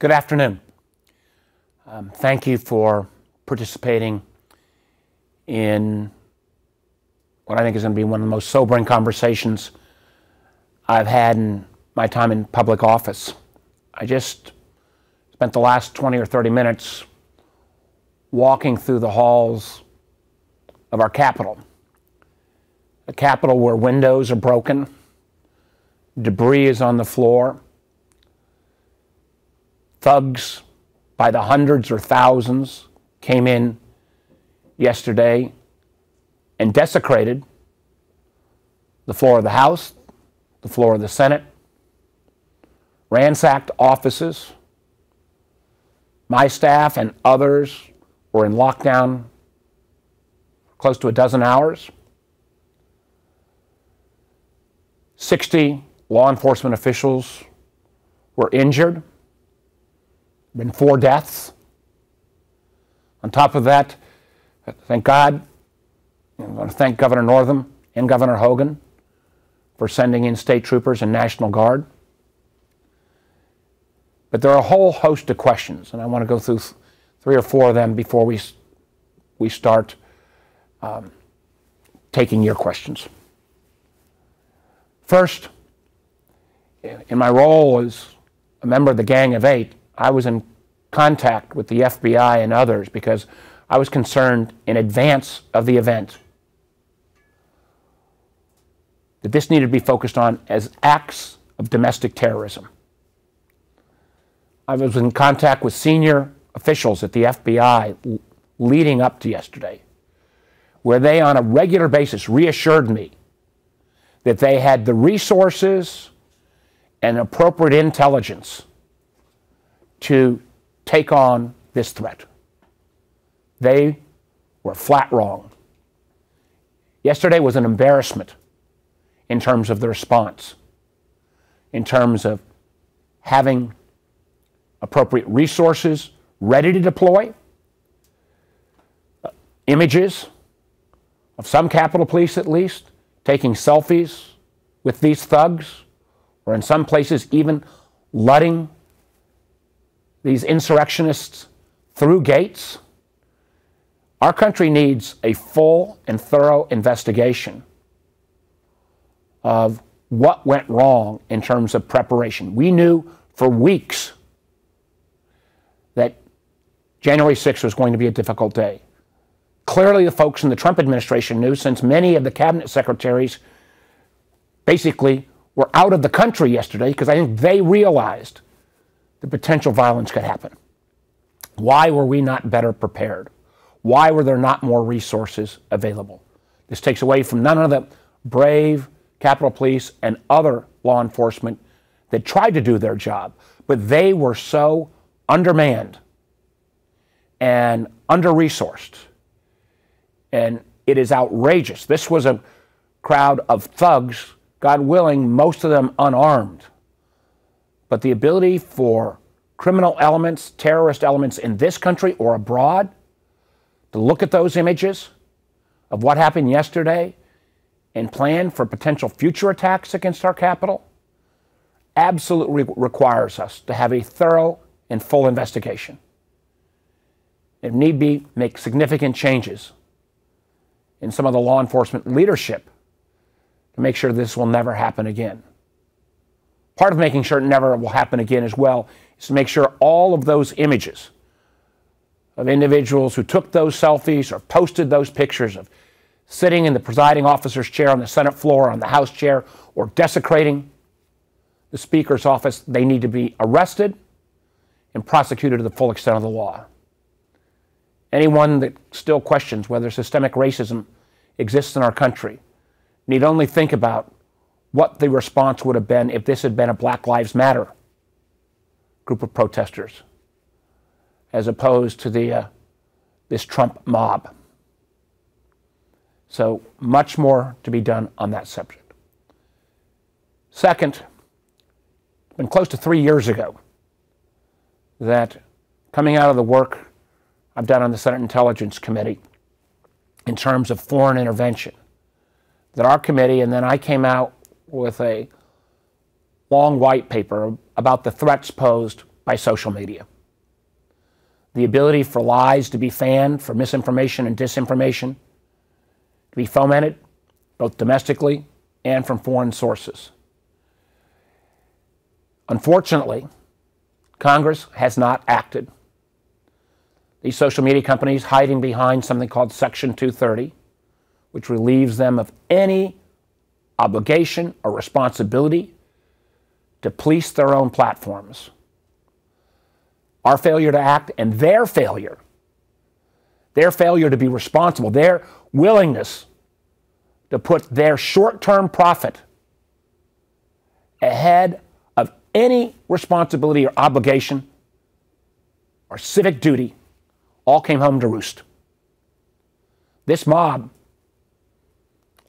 Good afternoon. Um, thank you for participating in what I think is going to be one of the most sobering conversations I've had in my time in public office. I just spent the last 20 or 30 minutes walking through the halls of our Capitol. A Capitol where windows are broken, debris is on the floor, thugs by the hundreds or thousands came in yesterday and desecrated the floor of the House, the floor of the Senate, ransacked offices. My staff and others were in lockdown close to a dozen hours. 60 law enforcement officials were injured. Been four deaths. On top of that, thank God, I want to thank Governor Northam and Governor Hogan for sending in state troopers and National Guard. But there are a whole host of questions, and I want to go through three or four of them before we, we start um, taking your questions. First, in my role as a member of the Gang of Eight, I was in contact with the FBI and others because I was concerned in advance of the event that this needed to be focused on as acts of domestic terrorism. I was in contact with senior officials at the FBI leading up to yesterday, where they, on a regular basis, reassured me that they had the resources and appropriate intelligence to take on this threat. They were flat wrong. Yesterday was an embarrassment in terms of the response, in terms of having appropriate resources ready to deploy, uh, images of some Capitol Police at least taking selfies with these thugs, or in some places even letting these insurrectionists through gates. Our country needs a full and thorough investigation of what went wrong in terms of preparation. We knew for weeks that January 6th was going to be a difficult day. Clearly, the folks in the Trump administration knew since many of the cabinet secretaries basically were out of the country yesterday because I think they realized the potential violence could happen. Why were we not better prepared? Why were there not more resources available? This takes away from none of the brave Capitol Police and other law enforcement that tried to do their job, but they were so undermanned and under resourced. And it is outrageous. This was a crowd of thugs, God willing, most of them unarmed. But the ability for criminal elements, terrorist elements in this country or abroad to look at those images of what happened yesterday and plan for potential future attacks against our capital absolutely requires us to have a thorough and full investigation. If need be, make significant changes in some of the law enforcement leadership to make sure this will never happen again. Part of making sure it never will happen again as well is to make sure all of those images of individuals who took those selfies or posted those pictures of sitting in the presiding officer's chair on the Senate floor, on the House chair, or desecrating the Speaker's office, they need to be arrested and prosecuted to the full extent of the law. Anyone that still questions whether systemic racism exists in our country need only think about what the response would have been if this had been a Black Lives Matter group of protesters, as opposed to the, uh, this Trump mob. So much more to be done on that subject. Second, it's been close to three years ago that coming out of the work I've done on the Senate Intelligence Committee in terms of foreign intervention, that our committee, and then I came out with a long white paper about the threats posed by social media. The ability for lies to be fanned, for misinformation and disinformation to be fomented, both domestically and from foreign sources. Unfortunately, Congress has not acted. These social media companies hiding behind something called Section 230, which relieves them of any obligation or responsibility to police their own platforms. Our failure to act and their failure, their failure to be responsible, their willingness to put their short term profit ahead of any responsibility or obligation or civic duty all came home to roost. This mob,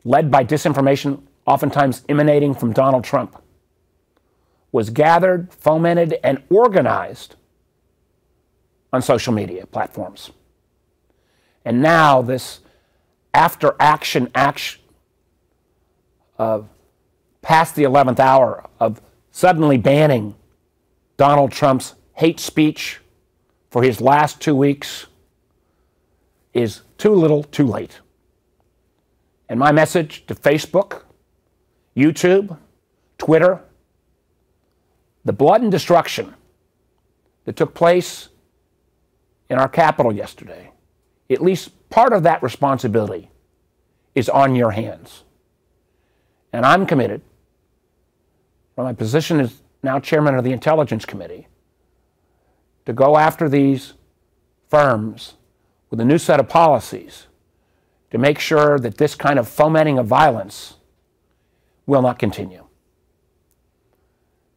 led by disinformation oftentimes emanating from Donald Trump, was gathered, fomented, and organized on social media platforms. And now, this after action action of past the 11th hour of suddenly banning Donald Trump's hate speech for his last two weeks is too little, too late. And my message to Facebook, YouTube, Twitter, the blood and destruction that took place in our capital yesterday, at least part of that responsibility is on your hands. And I'm committed, from my position as now chairman of the Intelligence Committee, to go after these firms with a new set of policies to make sure that this kind of fomenting of violence will not continue.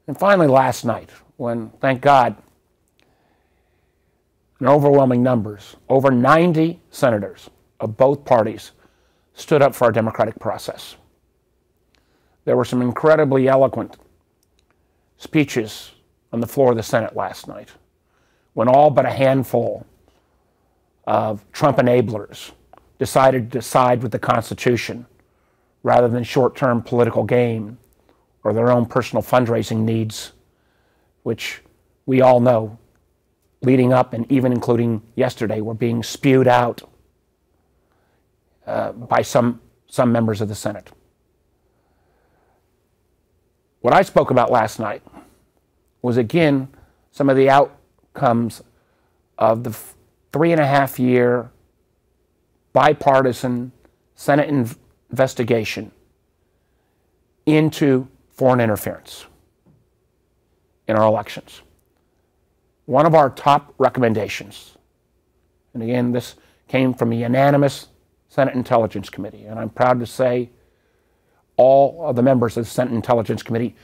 And finally, last night, when, thank God, in overwhelming numbers, over 90 senators of both parties stood up for our democratic process. There were some incredibly eloquent speeches on the floor of the Senate last night when all but a handful of Trump enablers decided to side with the Constitution rather than short term political gain or their own personal fundraising needs, which we all know leading up and even including yesterday were being spewed out uh, by some, some members of the Senate. What I spoke about last night was again some of the outcomes of the three and a half year bipartisan Senate investigation into foreign interference in our elections. One of our top recommendations, and again, this came from a unanimous Senate Intelligence Committee, and I'm proud to say all of the members of the Senate Intelligence Committee,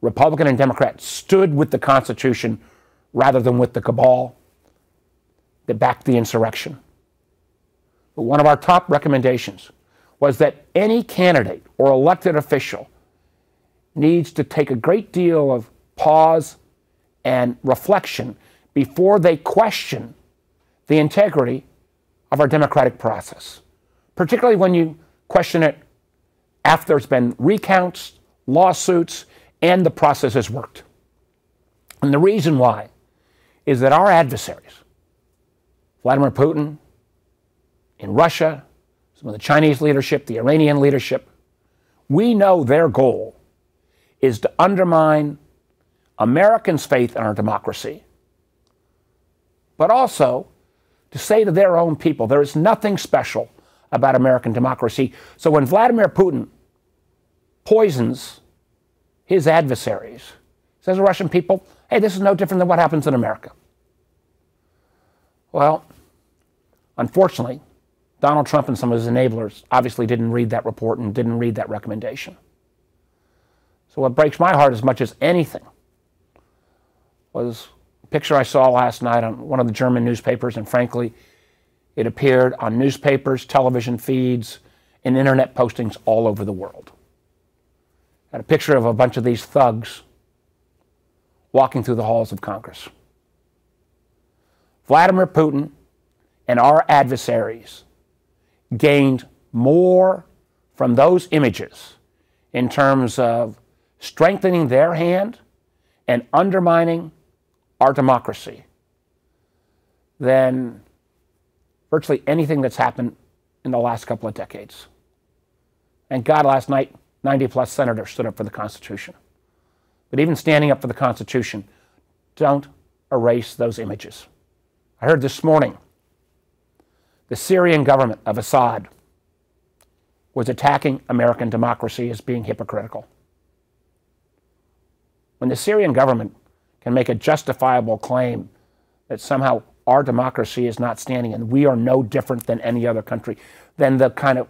Republican and Democrat, stood with the Constitution rather than with the cabal that backed the insurrection. But one of our top recommendations was that any candidate or elected official needs to take a great deal of pause and reflection before they question the integrity of our democratic process, particularly when you question it after there's been recounts, lawsuits, and the process has worked. And the reason why is that our adversaries, Vladimir Putin in Russia, some of the Chinese leadership, the Iranian leadership, we know their goal is to undermine Americans' faith in our democracy, but also to say to their own people there is nothing special about American democracy. So when Vladimir Putin poisons his adversaries, says to Russian people, hey, this is no different than what happens in America. Well, unfortunately, Donald Trump and some of his enablers obviously didn't read that report and didn't read that recommendation. So, what breaks my heart as much as anything was a picture I saw last night on one of the German newspapers, and frankly, it appeared on newspapers, television feeds, and internet postings all over the world. Had a picture of a bunch of these thugs walking through the halls of Congress. Vladimir Putin and our adversaries gained more from those images in terms of strengthening their hand and undermining our democracy than virtually anything that's happened in the last couple of decades. And God, last night, 90 plus senators stood up for the Constitution. But even standing up for the Constitution, don't erase those images. I heard this morning the Syrian government of Assad was attacking American democracy as being hypocritical. When the Syrian government can make a justifiable claim that somehow our democracy is not standing and we are no different than any other country, then the kind of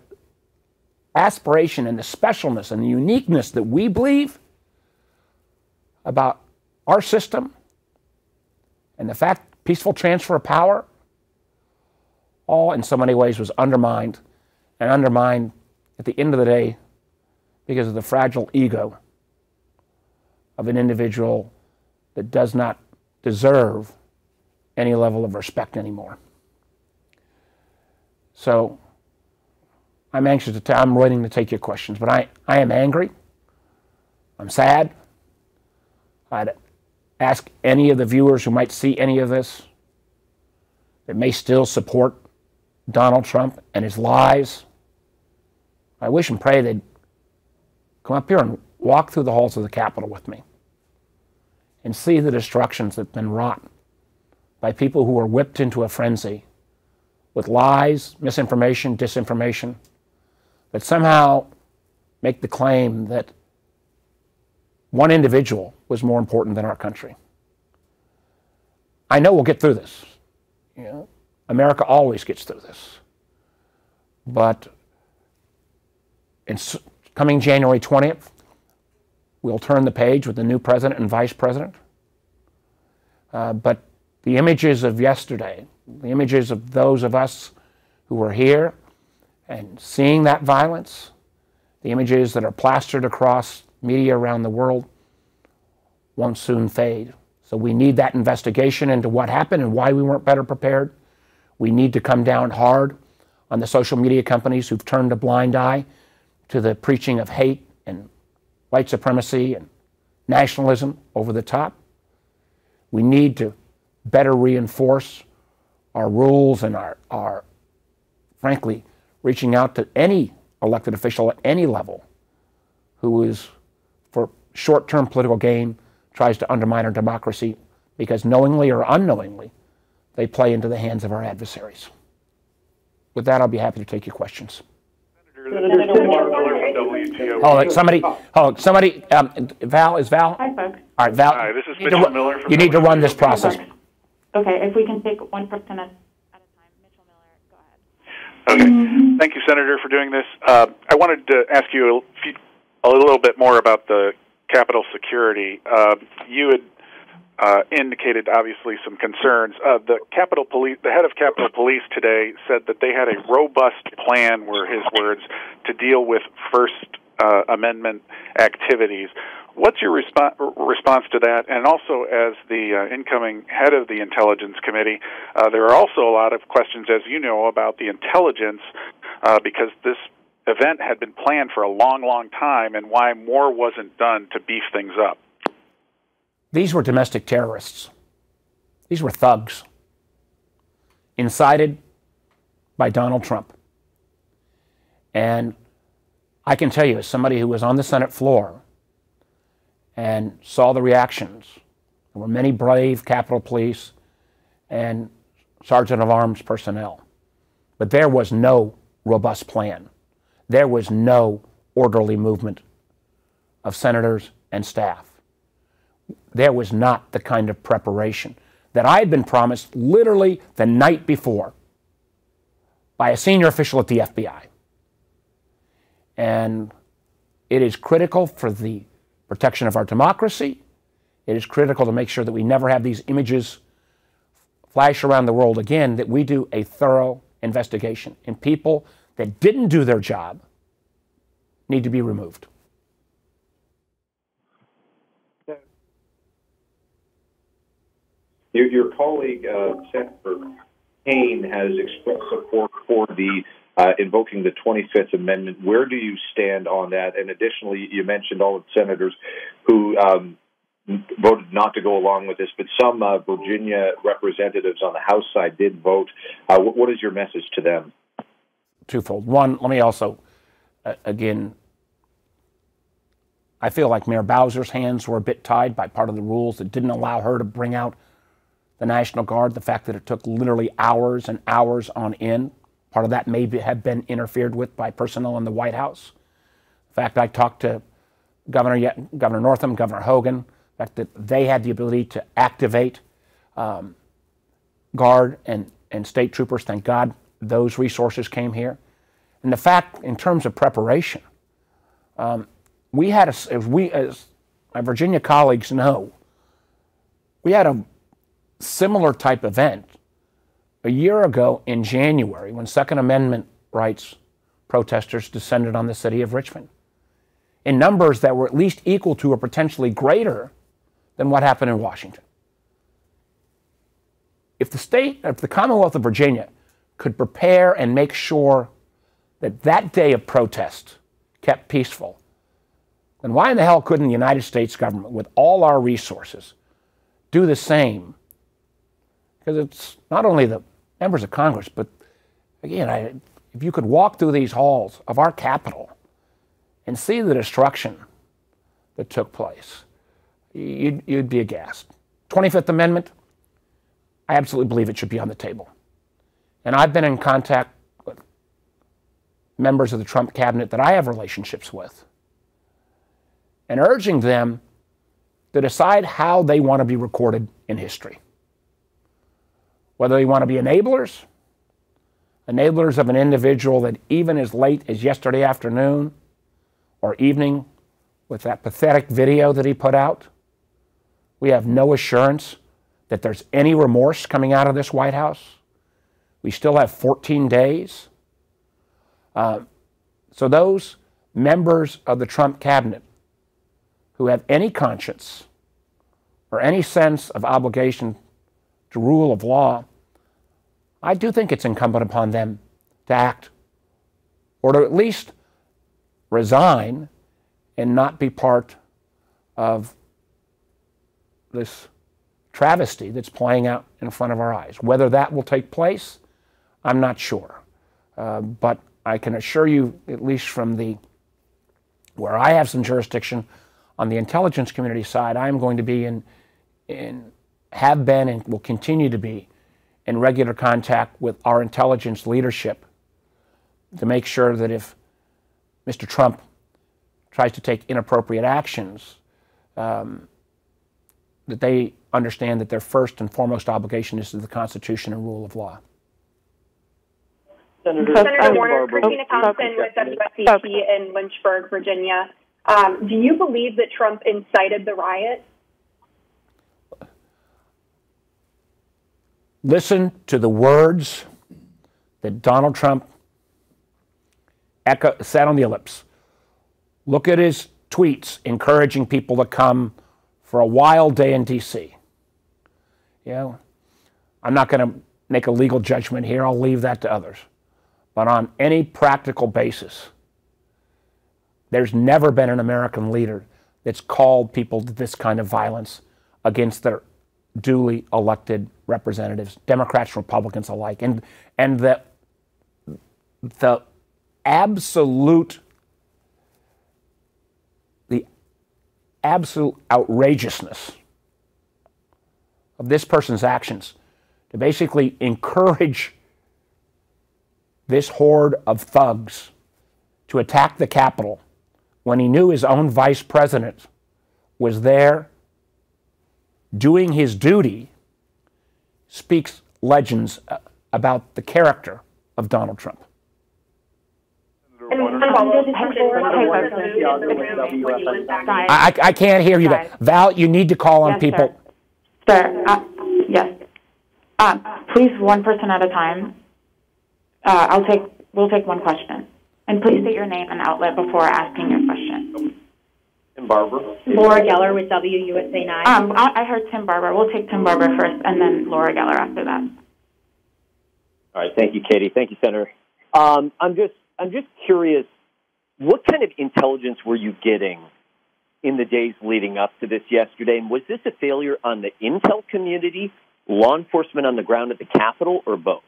aspiration and the specialness and the uniqueness that we believe about our system and the fact peaceful transfer of power all in so many ways was undermined and undermined at the end of the day because of the fragile ego of an individual that does not deserve any level of respect anymore. So I'm anxious to, I'm waiting to take your questions, but I, I am angry. I'm sad. I'd ask any of the viewers who might see any of this that may still support Donald Trump and his lies I wish and pray they'd come up here and walk through the halls of the Capitol with me and see the destructions that have been wrought by people who were whipped into a frenzy with lies, misinformation, disinformation, that somehow make the claim that one individual was more important than our country. I know we'll get through this. You know, America always gets through this. But it's coming January 20th. We'll turn the page with the new president and vice president. Uh, but the images of yesterday, the images of those of us who were here and seeing that violence, the images that are plastered across media around the world, won't soon fade. So we need that investigation into what happened and why we weren't better prepared. We need to come down hard on the social media companies who've turned a blind eye to the preaching of hate and white supremacy and nationalism over the top. We need to better reinforce our rules and our, our frankly, reaching out to any elected official at any level who is, for short term political gain, tries to undermine our democracy because knowingly or unknowingly, they play into the hands of our adversaries. With that, I'll be happy to take your questions. Oh, somebody, oh, somebody, um, Val, is Val? Hi, folks. All right, Val. Hi, this is you need to Mitchell Miller from You need to run this process. Okay, if we can take one person at, at a time. Mitchell Miller, go ahead. Okay. Thank you, Senator, for doing this. Uh, I wanted to ask you a, few, a little bit more about the Capitol security. Uh, you had uh, indicated, obviously, some concerns. Uh, the Capitol Police, the head of Capitol Police today said that they had a robust plan, were his words, to deal with First uh, Amendment activities. What's your respo- response to that? And also, as the uh, incoming head of the Intelligence Committee, uh, there are also a lot of questions, as you know, about the intelligence uh, because this event had been planned for a long, long time, and why more wasn't done to beef things up. These were domestic terrorists. These were thugs incited by Donald Trump. And I can tell you, as somebody who was on the Senate floor and saw the reactions, there were many brave Capitol Police and Sergeant of Arms personnel. But there was no robust plan. There was no orderly movement of senators and staff there was not the kind of preparation that I had been promised literally the night before by a senior official at the FBI. And it is critical for the protection of our democracy. It is critical to make sure that we never have these images flash around the world again, that we do a thorough investigation. And people that didn't do their job need to be removed. Your, your colleague, uh, Senator Kaine, has expressed support for the uh, invoking the 25th Amendment. Where do you stand on that? And additionally, you mentioned all the senators who um, voted not to go along with this, but some uh, Virginia representatives on the House side did vote. Uh, what, what is your message to them? Twofold. One, let me also, uh, again, I feel like Mayor Bowser's hands were a bit tied by part of the rules that didn't allow her to bring out the National Guard. The fact that it took literally hours and hours on end, part of that may be, have been interfered with by personnel in the White House. In fact, I talked to Governor, Governor Northam, Governor Hogan, the fact that they had the ability to activate um, Guard and, and state troopers. Thank God those resources came here. And the fact, in terms of preparation, um, we had, a, as we, as my Virginia colleagues know, we had a similar type event a year ago in January when Second Amendment rights protesters descended on the city of Richmond in numbers that were at least equal to or potentially greater than what happened in Washington. If the state, if the Commonwealth of Virginia could prepare and make sure that that day of protest kept peaceful, then why in the hell couldn't the United States government, with all our resources, do the same? Because it's not only the members of Congress, but again, I, if you could walk through these halls of our Capitol and see the destruction that took place, you'd, you'd be aghast. 25th Amendment, I absolutely believe it should be on the table. And I've been in contact with members of the Trump cabinet that I have relationships with and urging them to decide how they want to be recorded in history. Whether they want to be enablers, enablers of an individual that even as late as yesterday afternoon or evening with that pathetic video that he put out, we have no assurance that there's any remorse coming out of this White House. We still have 14 days. Uh, so, those members of the Trump cabinet who have any conscience or any sense of obligation to rule of law, I do think it's incumbent upon them to act or to at least resign and not be part of this travesty that's playing out in front of our eyes. Whether that will take place, I'm not sure. Uh, but I can assure you, at least from the where I have some jurisdiction, on the intelligence community side, I'm going to be in, in have been and will continue to be in regular contact with our intelligence leadership to make sure that if Mr. Trump tries to take inappropriate actions, um, that they understand that their first and foremost obligation is to the Constitution and rule of law. Senator, Senator Warner, Christina Thompson with WSET in Lynchburg, Virginia. Um, do you believe that Trump incited the riot? Listen to the words that Donald Trump echo, said on the ellipse. Look at his tweets encouraging people to come for a wild day in D.C. You know, I'm not going to make a legal judgment here. I'll leave that to others. But on any practical basis, there's never been an American leader that's called people to this kind of violence against their duly elected representatives, Democrats, Republicans alike. And, and the, the absolute, the absolute outrageousness of this person's actions to basically encourage this horde of thugs to attack the Capitol when he knew his own vice president was there doing his duty speaks legends uh, about the character of Donald Trump. I, I can't hear you. Val, you need to call on yes, people. Sir, sir uh, yes. Uh, please, one person at a time. Uh, I'll take. We'll take one question. And please state your name and outlet before asking your question. Tim Barber. Laura Geller with WUSA 9. Um, I, I heard Tim Barber. We'll take Tim Barber first and then Laura Geller after that. All right. Thank you, Katie. Thank you, Senator. Um, I'm just I'm just curious, what kind of intelligence were you getting in the days leading up to this yesterday? And was this a failure on the intel community, law enforcement on the ground at the Capitol, or both?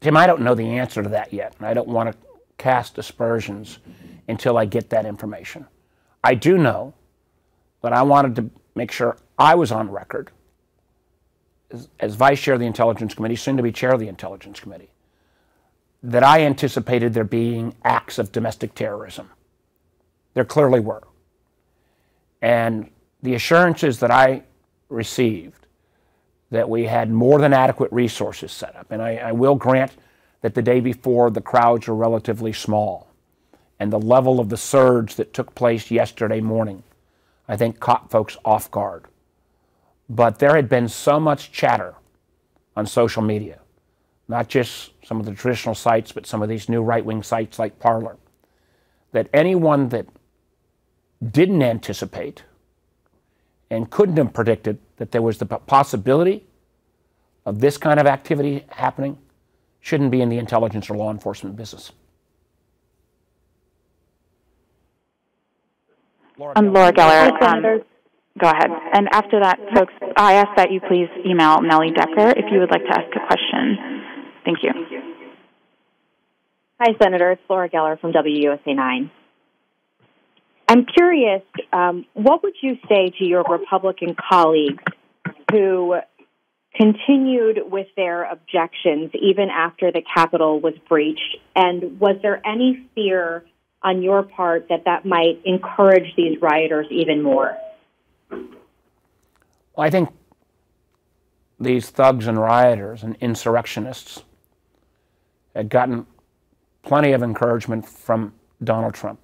Tim, I don't know the answer to that yet, and I don't want to cast aspersions until I get that information. I do know that I wanted to make sure I was on record as, as vice chair of the Intelligence Committee, soon to be chair of the Intelligence Committee, that I anticipated there being acts of domestic terrorism. There clearly were. And the assurances that I received that we had more than adequate resources set up, and I, I will grant that the day before the crowds were relatively small, and the level of the surge that took place yesterday morning, I think, caught folks off guard. But there had been so much chatter on social media, not just some of the traditional sites, but some of these new right wing sites like Parler, that anyone that didn't anticipate and couldn't have predicted that there was the possibility of this kind of activity happening shouldn't be in the intelligence or law enforcement business. Laura I'm Laura Geller. Um, go ahead. And after that, folks, I ask that you please email Nellie Decker if you would like to ask a question. Thank you. Hi, Senator. It's Laura Geller from WUSA 9. I'm curious, um, what would you say to your Republican colleagues who continued with their objections even after the Capitol was breached? And was there any fear on your part that that might encourage these rioters even more? Well, I think these thugs and rioters and insurrectionists had gotten plenty of encouragement from Donald Trump.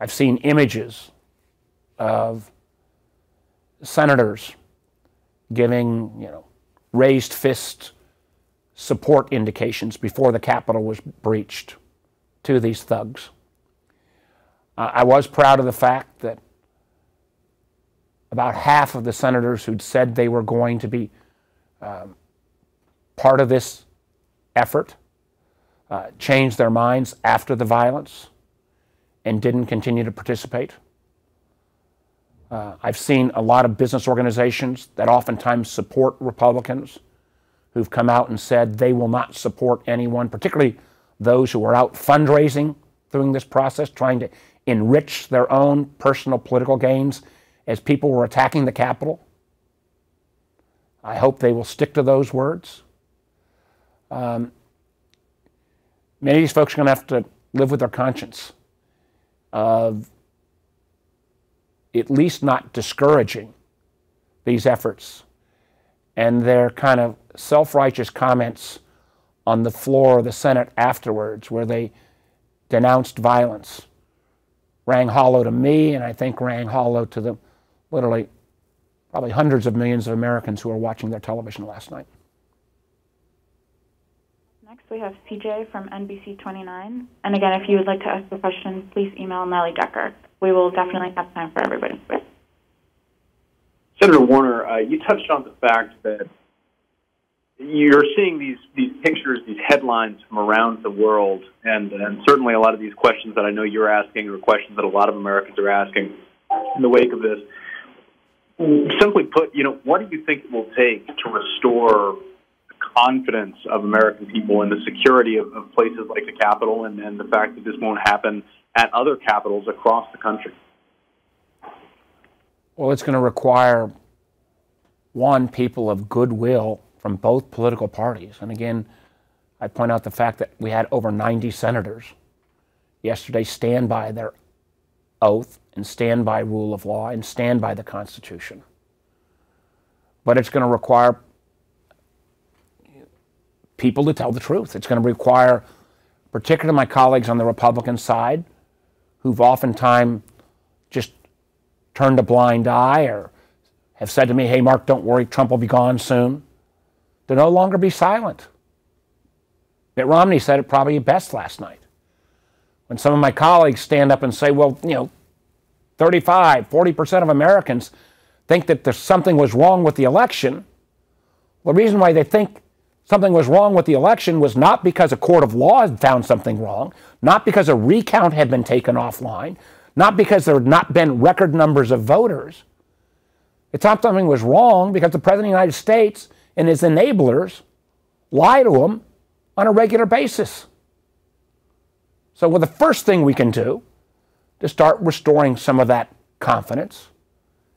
I've seen images of senators giving, you know, raised fist support indications before the Capitol was breached to these thugs. I was proud of the fact that about half of the senators who'd said they were going to be um, part of this effort uh, changed their minds after the violence and didn't continue to participate. Uh, I've seen a lot of business organizations that oftentimes support Republicans who've come out and said they will not support anyone, particularly those who are out fundraising during this process, trying to enrich their own personal political gains as people were attacking the Capitol. I hope they will stick to those words. Um, many of these folks are going to have to live with their conscience of at least not discouraging these efforts and their kind of self righteous comments on the floor of the Senate afterwards, where they denounced violence, rang hollow to me, and I think rang hollow to the literally probably hundreds of millions of Americans who are watching their television last night. Next, we have CJ from NBC 29. And again, if you would like to ask a question, please email Nellie Decker. We will definitely have time for everybody. Senator Warner, uh, you touched on the fact that you're seeing these these pictures, these headlines from around the world, and and certainly a lot of these questions that I know you're asking are questions that a lot of Americans are asking in the wake of this. Simply put, you know, what do you think it will take to restore confidence of American people in the security of, of places like the Capitol and, and the fact that this won't happen at other capitals across the country? Well, it's going to require one, people of goodwill from both political parties. And again, I point out the fact that we had over 90 senators yesterday stand by their oath and stand by rule of law and stand by the Constitution. But it's going to require people to tell the truth. It's going to require, particularly my colleagues on the Republican side, who've oftentimes just turned a blind eye or have said to me, hey, Mark, don't worry, Trump will be gone soon, to no longer be silent. Mitt Romney said it probably best last night. When some of my colleagues stand up and say, well, you know, 35, 40% of Americans think that there's something was wrong with the election. The reason why they think something was wrong with the election was not because a court of law had found something wrong, not because a recount had been taken offline, not because there had not been record numbers of voters. It thought something was wrong because the President of the United States and his enablers lie to him on a regular basis. So, well, the first thing we can do to start restoring some of that confidence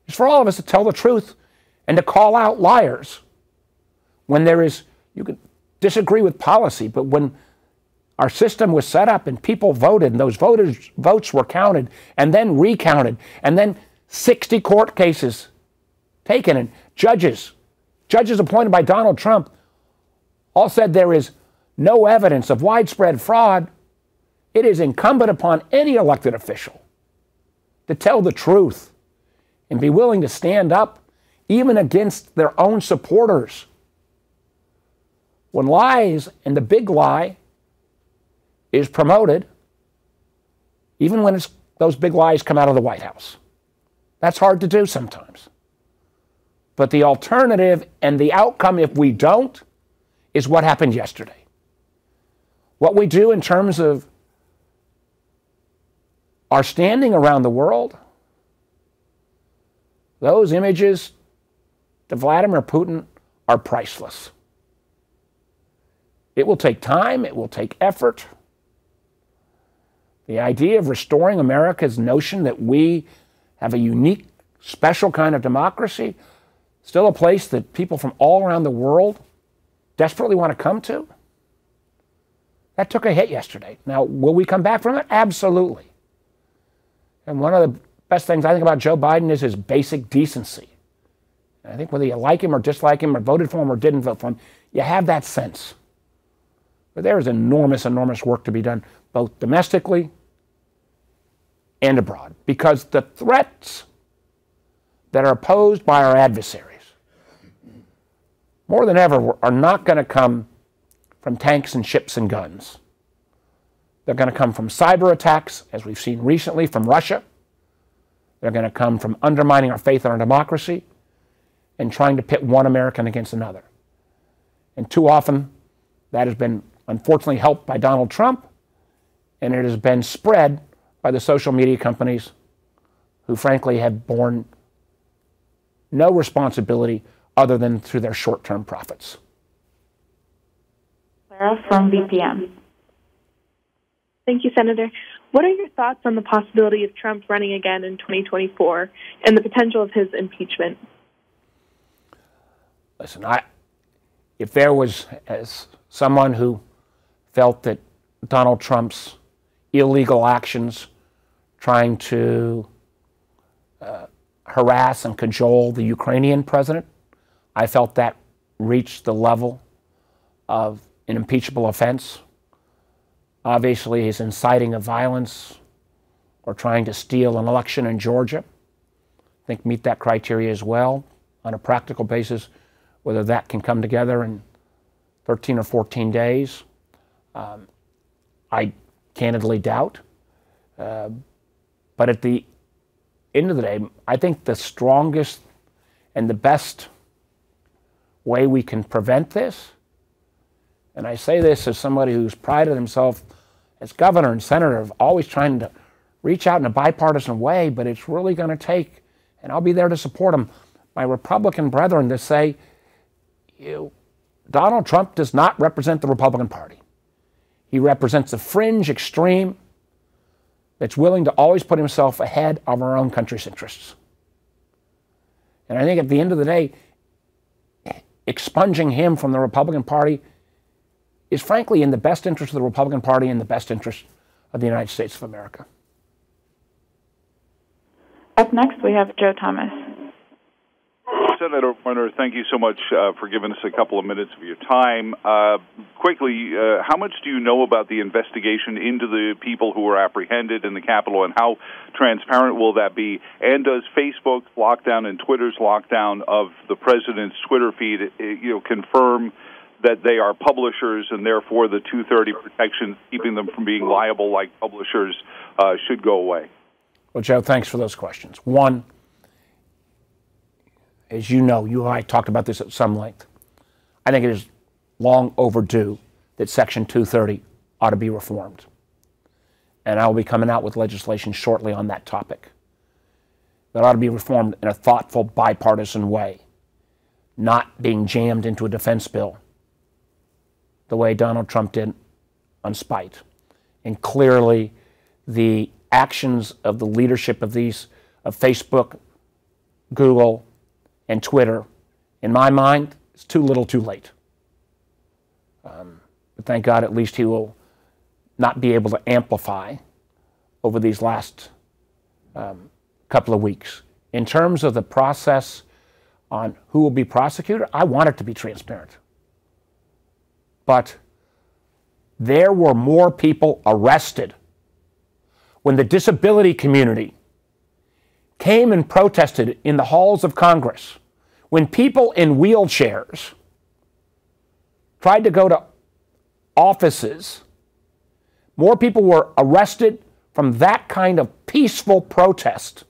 is for all of us to tell the truth and to call out liars when there is, you could disagree with policy, but when our system was set up and people voted and those voters votes were counted and then recounted and then 60 court cases taken and judges judges appointed by Donald Trump all said there is no evidence of widespread fraud. It is incumbent upon any elected official to tell the truth and be willing to stand up even against their own supporters when lies and the big lie is promoted, even when those big lies come out of the White House. That's hard to do sometimes. But the alternative and the outcome, if we don't, is what happened yesterday. What we do in terms of our standing around the world, those images to Vladimir Putin are priceless. It will take time, it will take effort. The idea of restoring America's notion that we have a unique, special kind of democracy, still a place that people from all around the world desperately want to come to. That took a hit yesterday. Now, will we come back from it? Absolutely. And one of the best things I think about Joe Biden is his basic decency. I think whether you like him or dislike him or voted for him or didn't vote for him, you have that sense. But there is enormous, enormous work to be done, both domestically and abroad because the threats that are posed by our adversaries, more than ever, are not going to come from tanks and ships and guns. They're going to come from cyber attacks, as we've seen recently from Russia. They're going to come from undermining our faith in our democracy and trying to pit one American against another. And too often, that has been unfortunately helped by Donald Trump, and it has been spread by the social media companies who, frankly, have borne no responsibility other than through their short term profits. Clara from VPM. Thank you, Senator. What are your thoughts on the possibility of Trump running again in 2024 and the potential of his impeachment? Listen, I, if there was as someone who felt that Donald Trump's illegal actions trying to uh, harass and cajole the Ukrainian president. I felt that reached the level of an impeachable offense. Obviously, he's inciting of violence or trying to steal an election in Georgia. I think meet that criteria as well on a practical basis, whether that can come together in 13 or 14 days. Um, I candidly doubt. Uh, but at the end of the day, I think the strongest and the best way we can prevent this, and I say this as somebody who's prided himself as governor and senator of always trying to reach out in a bipartisan way, but it's really going to take, and I'll be there to support them, my Republican brethren to say, you, Donald Trump does not represent the Republican Party. He represents the fringe extreme that's willing to always put himself ahead of our own country's interests. And I think at the end of the day, expunging him from the Republican Party is frankly in the best interest of the Republican Party and the best interest of the United States of America. Up next, we have Joe Thomas. Senator Warner, thank you so much uh, for giving us a couple of minutes of your time. Uh, quickly, uh, how much do you know about the investigation into the people who were apprehended in the Capitol, and how transparent will that be? And does Facebook's lockdown and Twitter's lockdown of the president's Twitter feed, uh, you know, confirm that they are publishers, and therefore the 230 protection keeping them from being liable like publishers uh, should go away? Well, Joe, thanks for those questions. One as you know, you and I talked about this at some length. I think it is long overdue that Section 230 ought to be reformed. And I will be coming out with legislation shortly on that topic. That ought to be reformed in a thoughtful, bipartisan way, not being jammed into a defense bill the way Donald Trump did on spite. And clearly, the actions of the leadership of these, of Facebook, Google, and Twitter, in my mind, is too little too late. Um, but thank God at least he will not be able to amplify over these last um, couple of weeks. In terms of the process on who will be prosecuted, I want it to be transparent. But there were more people arrested when the disability community came and protested in the halls of Congress, when people in wheelchairs tried to go to offices, more people were arrested from that kind of peaceful protest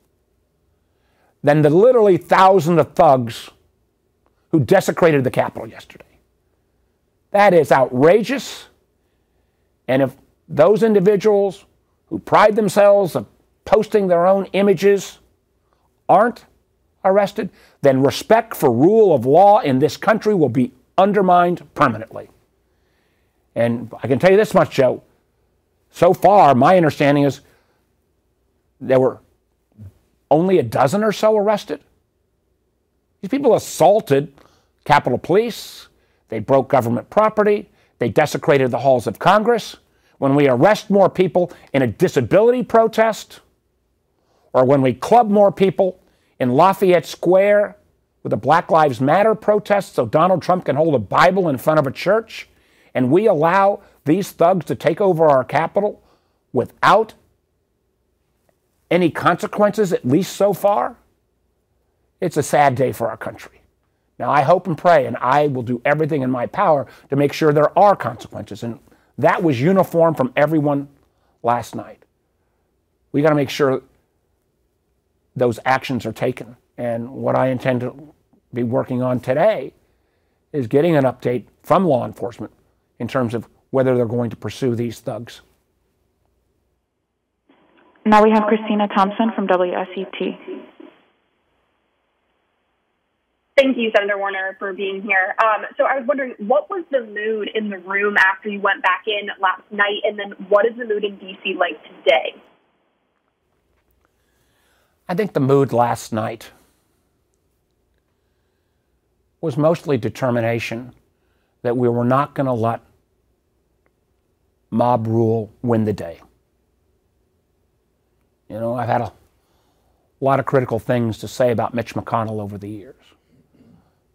than the literally thousands of thugs who desecrated the Capitol yesterday. That is outrageous. And if those individuals who pride themselves of posting their own images aren't arrested, then respect for rule of law in this country will be undermined permanently. And I can tell you this much, Joe. So far, my understanding is there were only a dozen or so arrested. These people assaulted Capitol Police, they broke government property, they desecrated the halls of Congress. When we arrest more people in a disability protest, or when we club more people in Lafayette Square with a Black Lives Matter protest so Donald Trump can hold a Bible in front of a church, and we allow these thugs to take over our capital without any consequences, at least so far, it's a sad day for our country. Now, I hope and pray, and I will do everything in my power to make sure there are consequences. And that was uniform from everyone last night. We got to make sure those actions are taken. And what I intend to be working on today is getting an update from law enforcement in terms of whether they're going to pursue these thugs. Now we have Christina Thompson from WSET. Thank you, Senator Warner, for being here. Um, so I was wondering, what was the mood in the room after you went back in last night, and then what is the mood in D.C. like today? I think the mood last night was mostly determination that we were not going to let mob rule win the day. You know, I've had a lot of critical things to say about Mitch McConnell over the years.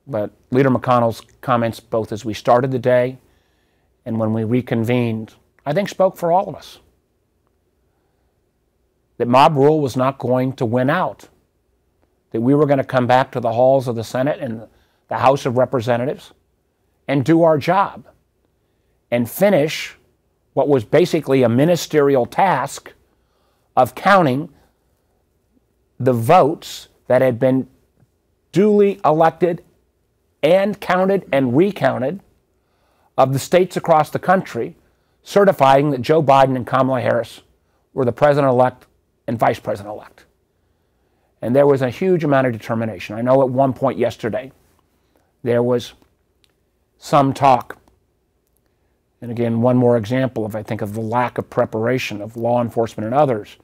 But Leader McConnell's comments, both as we started the day and when we reconvened, I think spoke for all of us. That mob rule was not going to win out. That we were going to come back to the halls of the Senate and the House of Representatives and do our job and finish what was basically a ministerial task of counting the votes that had been duly elected and counted and recounted of the states across the country, certifying that Joe Biden and Kamala Harris were the president elect and vice president elect. And there was a huge amount of determination. I know at one point yesterday, there was some talk and again, one more example of, I think, of the lack of preparation of law enforcement and others.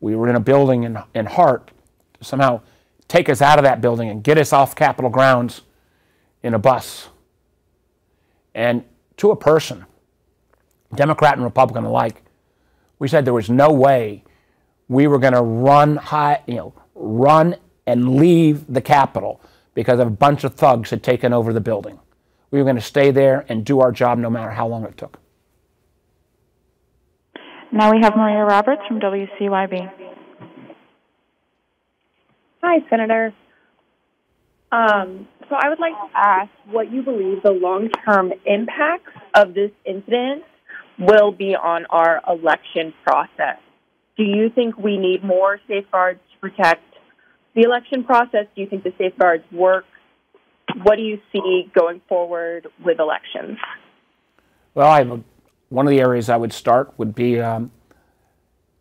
We were in a building in, in Hart to somehow take us out of that building and get us off Capitol grounds in a bus. And to a person, Democrat and Republican alike, we said there was no way we were going to run high, you know, run and leave the Capitol because a bunch of thugs had taken over the building. We were going to stay there and do our job no matter how long it took. Now we have Maria Roberts from WCYB. Hi, Senator. Um, so I would like to ask what you believe the long-term impacts of this incident will be on our election process. Do you think we need more safeguards to protect the election process? Do you think the safeguards work? what do you see going forward with elections? Well, I, one of the areas I would start would be um,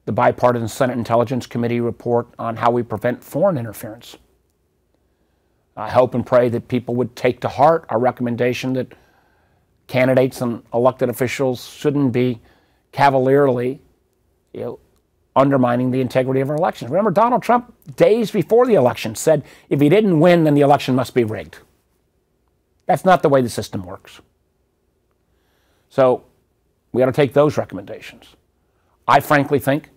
the bipartisan Senate Intelligence Committee report on how we prevent foreign interference. I hope and pray that people would take to heart our recommendation that candidates and elected officials shouldn't be cavalierly you know, undermining the integrity of our elections. Remember, Donald Trump, days before the election, said if he didn't win, then the election must be rigged. That's not the way the system works. So we ought to take those recommendations. I frankly think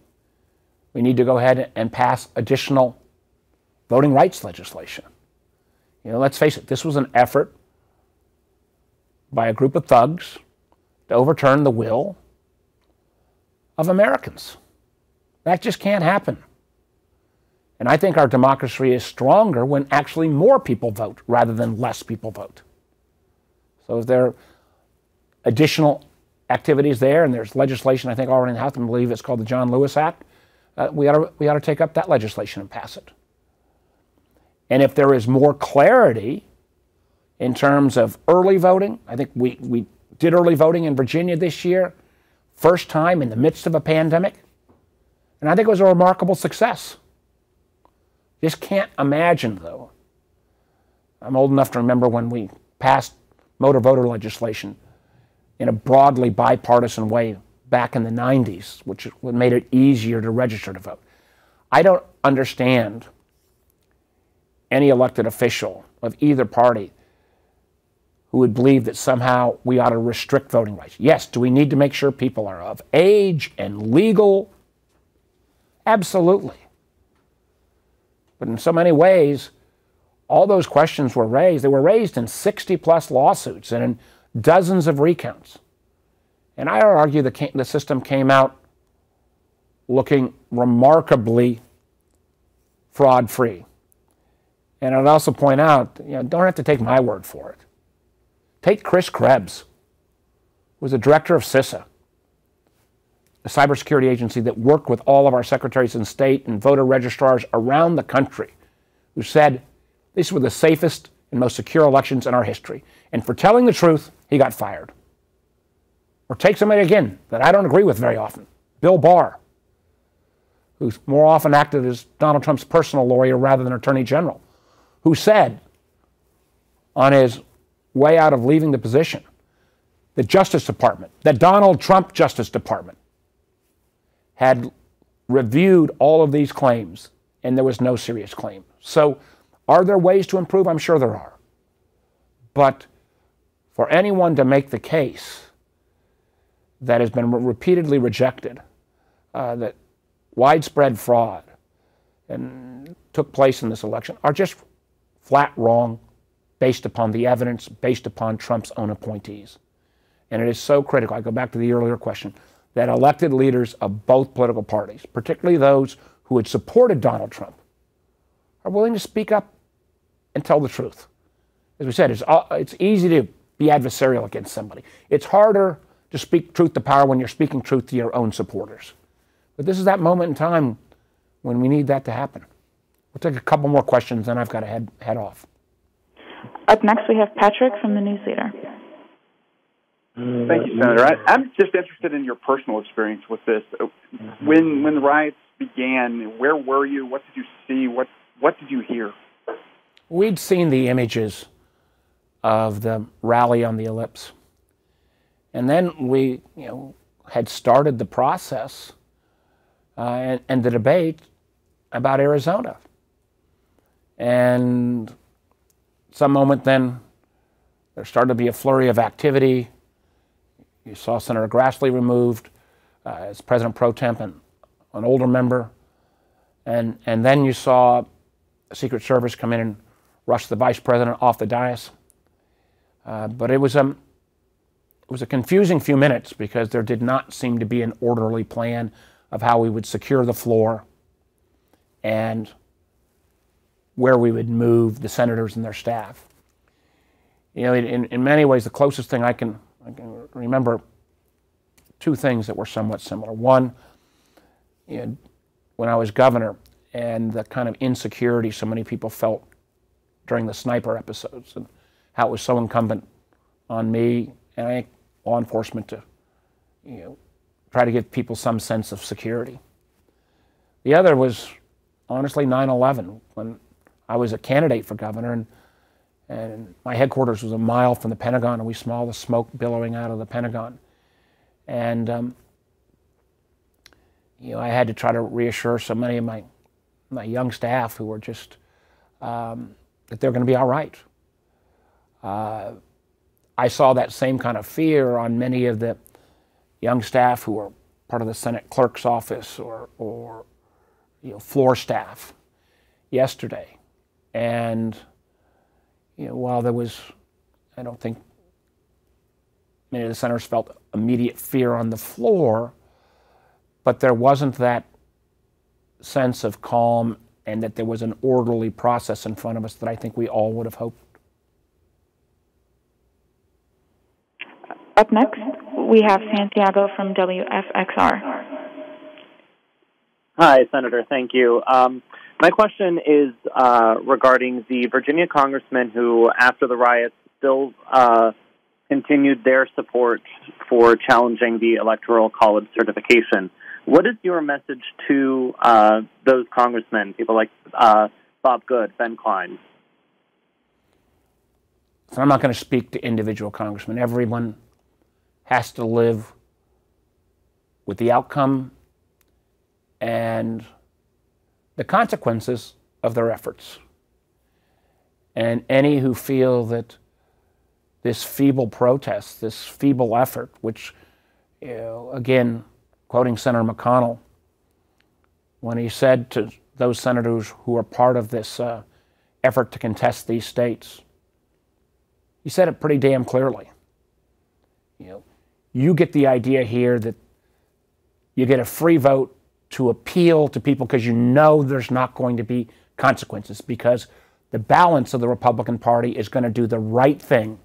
we need to go ahead and pass additional voting rights legislation. You know, let's face it, this was an effort by a group of thugs to overturn the will of Americans. That just can't happen. And I think our democracy is stronger when actually more people vote rather than less people vote. So if there are additional activities there, and there's legislation I think already in the House, I believe it's called the John Lewis Act, uh, we, ought to, we ought to take up that legislation and pass it. And if there is more clarity in terms of early voting, I think we, we did early voting in Virginia this year, first time in the midst of a pandemic. And I think it was a remarkable success. Just can't imagine, though. I'm old enough to remember when we passed motor voter legislation in a broadly bipartisan way back in the 90s, which made it easier to register to vote. I don't understand any elected official of either party who would believe that somehow we ought to restrict voting rights. Yes, do we need to make sure people are of age and legal? Absolutely. But in so many ways, all those questions were raised. They were raised in 60 plus lawsuits and in dozens of recounts. And I argue the, the system came out looking remarkably fraud free. And I'd also point out, you know, don't have to take my word for it. Take Chris Krebs, who was the director of CISA, cybersecurity agency that worked with all of our secretaries of state and voter registrars around the country, who said these were the safest and most secure elections in our history. And for telling the truth, he got fired. Or take somebody again that I don't agree with very often, Bill Barr, who's more often acted as Donald Trump's personal lawyer rather than attorney general who said on his way out of leaving the position, the Justice Department, the Donald Trump Justice Department, had reviewed all of these claims and there was no serious claim. So, are there ways to improve? I'm sure there are. But for anyone to make the case that has been repeatedly rejected, uh, that widespread fraud and took place in this election, are just flat wrong based upon the evidence, based upon Trump's own appointees. And it is so critical. I go back to the earlier question that elected leaders of both political parties, particularly those who had supported Donald Trump, are willing to speak up and tell the truth. As we said, it's, it's easy to be adversarial against somebody. It's harder to speak truth to power when you're speaking truth to your own supporters. But this is that moment in time when we need that to happen. We'll take a couple more questions, then I've got to head, head off. Up next, we have Patrick from the News Leader. Thank you, Senator. I, am just interested in your personal experience with this. When when the riots began, where were you? What did you see? What what did you hear? We'd seen the images of the rally on the ellipse, and then we you know had started the process uh, and, and the debate about Arizona. And some moment then, there started to be a flurry of activity. You saw Senator Grassley removed uh, as President pro tem and an older member. And, and then you saw Secret Service come in and rush the vice president off the dais. Uh, but it was, a, it was a confusing few minutes because there did not seem to be an orderly plan of how we would secure the floor and where we would move the senators and their staff. You know, in, in many ways, the closest thing I can, I can remember two things that were somewhat similar. One, you know, when I was governor, and the kind of insecurity so many people felt during the sniper episodes. And how it was so incumbent on me and I law enforcement to, you know, try to give people some sense of security. The other was honestly 9/11 when I was a candidate for governor and and my headquarters was a mile from the Pentagon and we saw the smoke billowing out of the Pentagon. And um, you know, I had to try to reassure so many of my my young staff who were just um, that they're going to be all right. Uh, I saw that same kind of fear on many of the young staff who were part of the Senate clerk's office or, or you know, floor staff yesterday. And you know, while there was, I don't think many of the senators felt immediate fear on the floor, but there wasn't that sense of calm and that there was an orderly process in front of us that I think we all would have hoped. Up next, we have Santiago from WFXR. Hi, Senator. Thank you. Um, my question is uh, regarding the Virginia congressman who, after the riots, still uh, continued their support for challenging the Electoral College certification. What is your message to uh, those congressmen, people like uh, Bob Good, Ben Cline? So I'm not going to speak to individual congressmen. Everyone has to live with the outcome and the consequences of their efforts. And any who feel that this feeble protest, this feeble effort, which, you know, again, quoting Senator McConnell, when he said to those senators who are part of this uh, effort to contest these states, he said it pretty damn clearly. You know, you get the idea here that you get a free vote to appeal to people because you know there's not going to be consequences because the balance of the Republican Party is going to do the right thing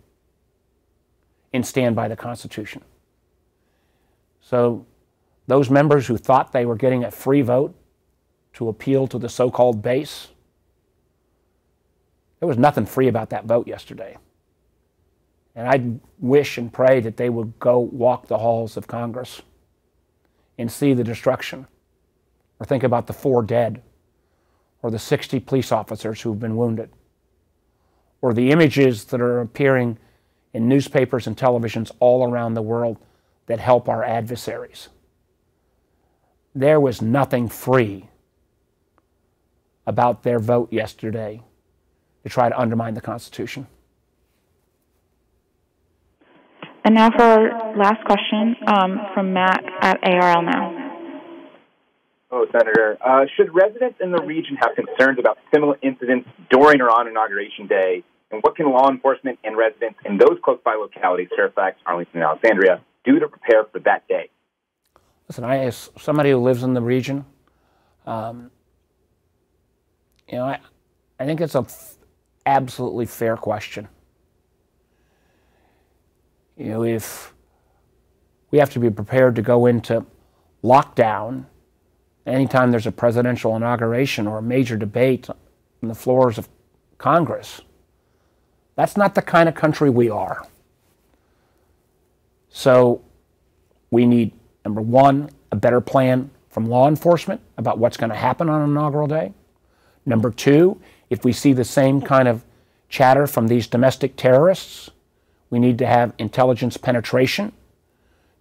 and stand by the Constitution. So, those members who thought they were getting a free vote to appeal to the so called base, there was nothing free about that vote yesterday. And I wish and pray that they would go walk the halls of Congress and see the destruction, or think about the four dead, or the 60 police officers who've been wounded, or the images that are appearing in newspapers and televisions all around the world that help our adversaries. There was nothing free about their vote yesterday to try to undermine the Constitution. And now for our last question um, from Matt at ARL Now. Oh, Senator, uh, should residents in the region have concerns about similar incidents during or on Inauguration Day? And what can law enforcement and residents in those close by localities, Fairfax, Arlington, and Alexandria, do to prepare for that day? Listen, I, as somebody who lives in the region, um, you know, I, I think it's a f- absolutely fair question. You know, if we have to be prepared to go into lockdown anytime there's a presidential inauguration or a major debate on the floors of Congress, that's not the kind of country we are. So we need, number one, a better plan from law enforcement about what's going to happen on inaugural day. Number two, if we see the same kind of chatter from these domestic terrorists, we need to have intelligence penetration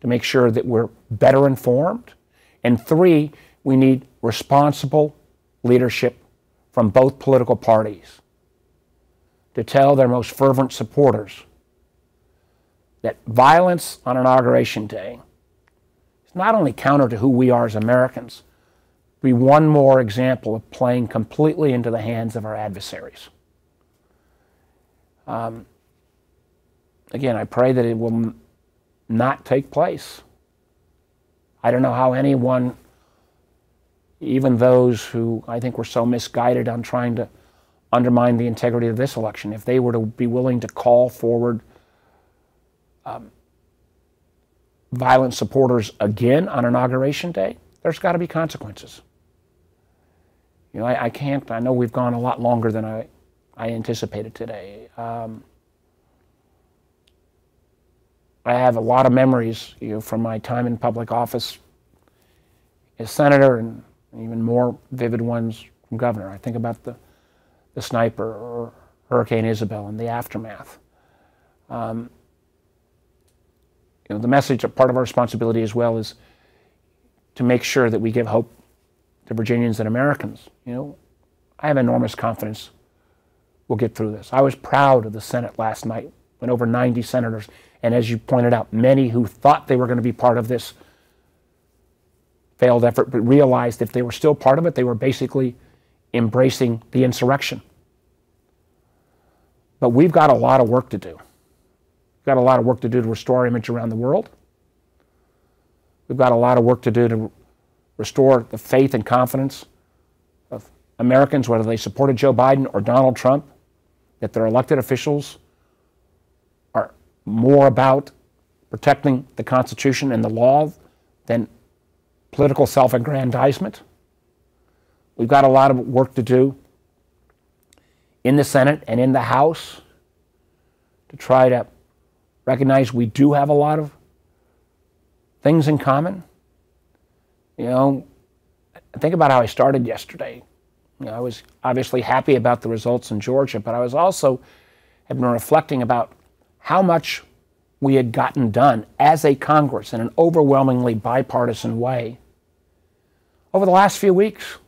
to make sure that we're better informed. And three, we need responsible leadership from both political parties to tell their most fervent supporters that violence on Inauguration Day is not only counter to who we are as Americans, be one more example of playing completely into the hands of our adversaries. Um, again, I pray that it will not take place. I don't know how anyone, even those who I think were so misguided on trying to undermine the integrity of this election, if they were to be willing to call forward um, violent supporters again on Inauguration Day, there's got to be consequences. You know, I, I, can't, I know we've gone a lot longer than I, I anticipated today. Um, I have a lot of memories you know, from my time in public office as senator and even more vivid ones from governor. I think about the, the sniper or Hurricane Isabel and the aftermath. Um, you know, the message, part of our responsibility as well is to make sure that we give hope to Virginians and Americans. You know, I have enormous confidence we'll get through this. I was proud of the Senate last night when over 90 senators, and as you pointed out, many who thought they were going to be part of this failed effort, but realized if they were still part of it, they were basically embracing the insurrection. But we've got a lot of work to do. We've got a lot of work to do to restore our image around the world. We've got a lot of work to do to restore the faith and confidence of Americans, whether they supported Joe Biden or Donald Trump, that their elected officials are more about protecting the Constitution and the law than political self aggrandizement. We've got a lot of work to do in the Senate and in the House to try to recognize we do have a lot of things in common. You know, think about how I started yesterday. You know, I was obviously happy about the results in Georgia, but I was also have been reflecting about how much we had gotten done as a Congress in an overwhelmingly bipartisan way over the last few weeks.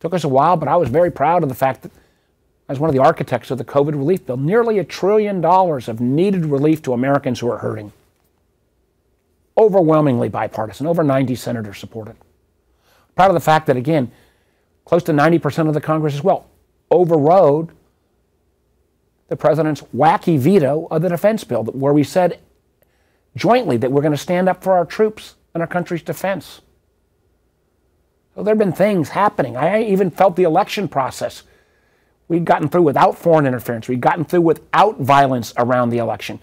Took us a while, but I was very proud of the fact that I was one of the architects of the COVID relief bill. Nearly a trillion dollars of needed relief to Americans who are hurting. Overwhelmingly bipartisan. Over 90 senators supported. Proud of the fact that, again, close to 90% of the Congress as well overrode the president's wacky veto of the defense bill, where we said jointly that we're going to stand up for our troops and our country's defense. So there have been things happening. I even felt the election process. We'd gotten through without foreign interference. We'd gotten through without violence around the election.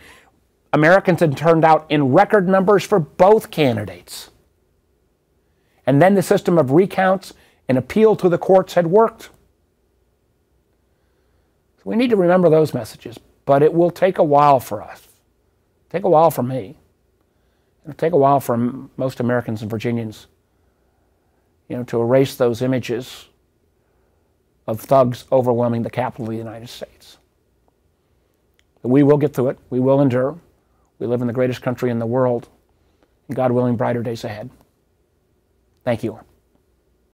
Americans had turned out in record numbers for both candidates. And then the system of recounts and appeal to the courts had worked. So we need to remember those messages, but it will take a while for us. Take a while for me. It'll take a while for most Americans and Virginians, you know, to erase those images of thugs overwhelming the capital of the United States. But we will get through it. We will endure. We live in the greatest country in the world. And God willing, brighter days ahead. Thank you.